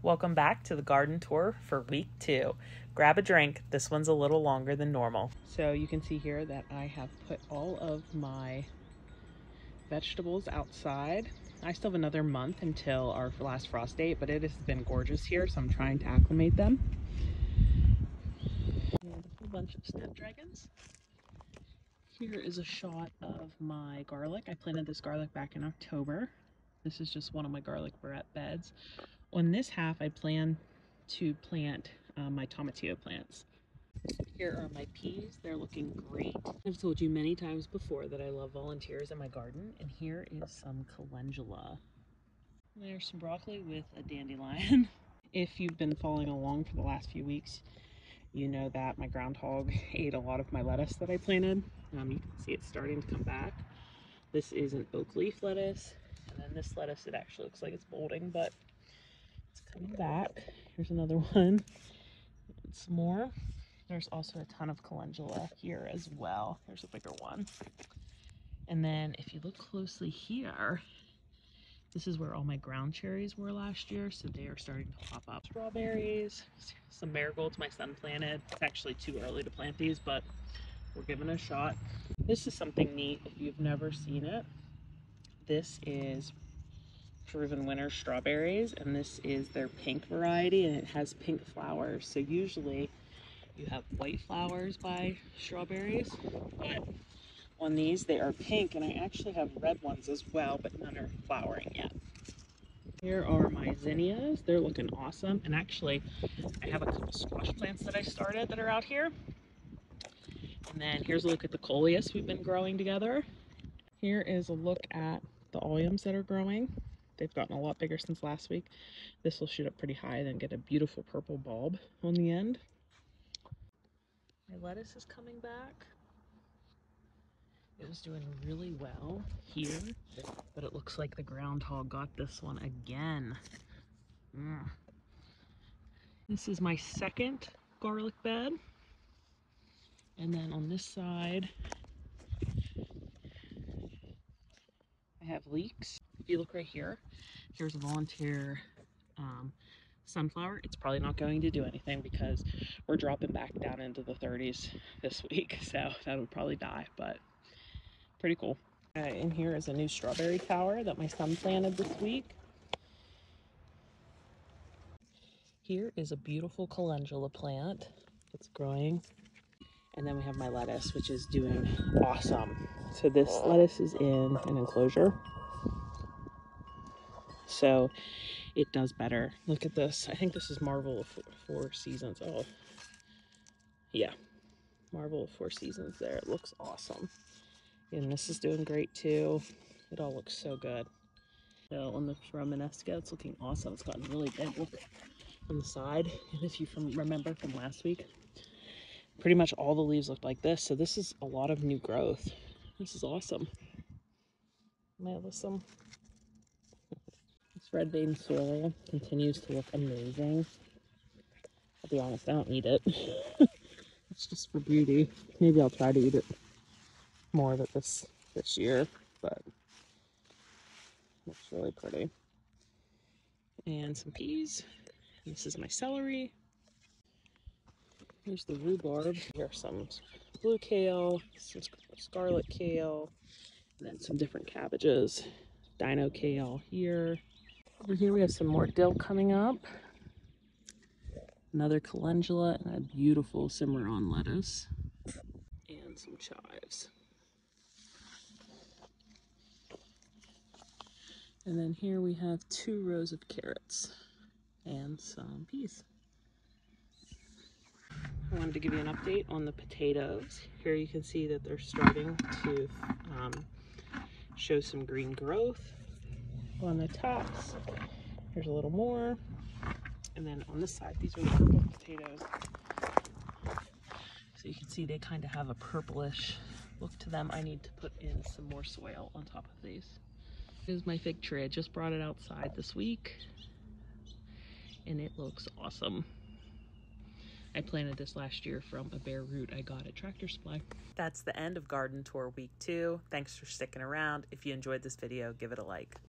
Welcome back to the garden tour for week two. Grab a drink. This one's a little longer than normal. So you can see here that I have put all of my vegetables outside. I still have another month until our last frost date, but it has been gorgeous here, so I'm trying to acclimate them. And a whole bunch of snapdragons. Here is a shot of my garlic. I planted this garlic back in October. This is just one of my garlic barrette beds. On this half, I plan to plant uh, my tomatillo plants. Here are my peas. They're looking great. I've told you many times before that I love volunteers in my garden, and here is some calendula. There's some broccoli with a dandelion. if you've been following along for the last few weeks, you know that my groundhog ate a lot of my lettuce that I planted. Um, you can see it's starting to come back. This is an oak leaf lettuce. And then this lettuce, it actually looks like it's molding, but it's coming back. Here's another one. Some more. There's also a ton of calendula here as well. There's a bigger one. And then if you look closely here, this is where all my ground cherries were last year, so they are starting to pop up. Strawberries, some marigolds my son planted. It's actually too early to plant these, but we're giving it a shot. This is something neat if you've never seen it. This is Proven Winners strawberries, and this is their pink variety, and it has pink flowers. So usually you have white flowers by strawberries, but on these they are pink, and I actually have red ones as well, but none are flowering yet. Here are my zinnias. They're looking awesome. And actually, I have a couple squash plants that I started that are out here. And then here's a look at the coleus we've been growing together. Here is a look at the alliums that are growing. They've gotten a lot bigger since last week. This will shoot up pretty high, then get a beautiful purple bulb on the end. My lettuce is coming back. It was doing really well here, but it looks like the groundhog got this one again. Mm. This is my second garlic bed. And then on this side, I have leeks. If you look right here, here's a volunteer um, sunflower. It's probably not going to do anything because we're dropping back down into the 30s this week. So that would probably die, but pretty cool. In here is a new strawberry tower that my son planted this week. Here is a beautiful calendula plant that's growing. And then we have my lettuce, which is doing awesome. So this lettuce is in an enclosure. So it does better. Look at this. I think this is Marvel of Four Seasons. Oh, yeah. Marvel of Four Seasons there. It looks awesome. And this is doing great too. It all looks so good. So on the Romanesco, it's looking awesome. It's gotten really big. Look on the side. And if you from, remember from last week, pretty much all the leaves looked like this. So this is a lot of new growth. This is awesome. Alyssum. This red vein sorrel continues to look amazing. I'll be honest, I don't eat it. it's just for beauty. Maybe I'll try to eat it more of it this this year, but looks really pretty. And some peas. And this is my celery. Here's the rhubarb. Here's some blue kale, some scarlet kale, and then some different cabbages. Dino kale here. Over here we have some more dill coming up. Another calendula and a beautiful cimarron lettuce. And some chives. And then here we have two rows of carrots and some peas. I wanted to give you an update on the potatoes. Here you can see that they're starting to um, show some green growth on the tops. Here's a little more. And then on this side, these are the purple potatoes. So you can see they kind of have a purplish look to them. I need to put in some more soil on top of these. Here's my fig tree. I just brought it outside this week and it looks awesome. I planted this last year from a bare root I got at Tractor Supply. That's the end of garden tour week two. Thanks for sticking around. If you enjoyed this video, give it a like.